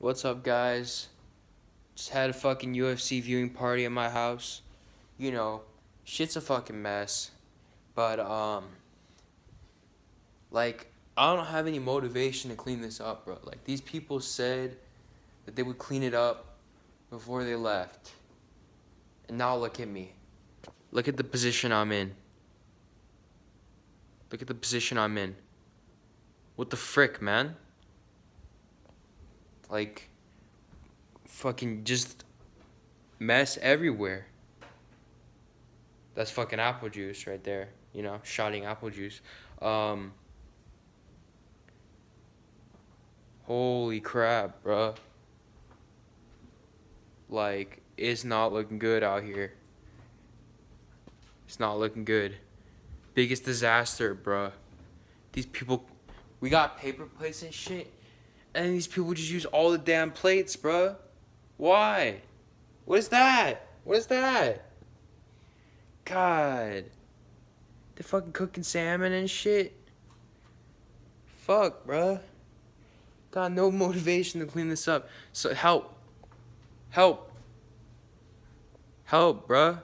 What's up, guys? Just had a fucking UFC viewing party at my house. You know, shit's a fucking mess. But, um, like, I don't have any motivation to clean this up, bro. Like, these people said that they would clean it up before they left. And now look at me. Look at the position I'm in. Look at the position I'm in. What the frick, man? Like, fucking just mess everywhere. That's fucking apple juice right there. You know, shotting apple juice. Um, holy crap, bruh. Like, it's not looking good out here. It's not looking good. Biggest disaster, bruh. These people, we got paper plates and shit, and these people just use all the damn plates, bruh. Why? What is that? What is that? God. They're fucking cooking salmon and shit. Fuck, bruh. Got no motivation to clean this up. So help. Help. Help, bruh.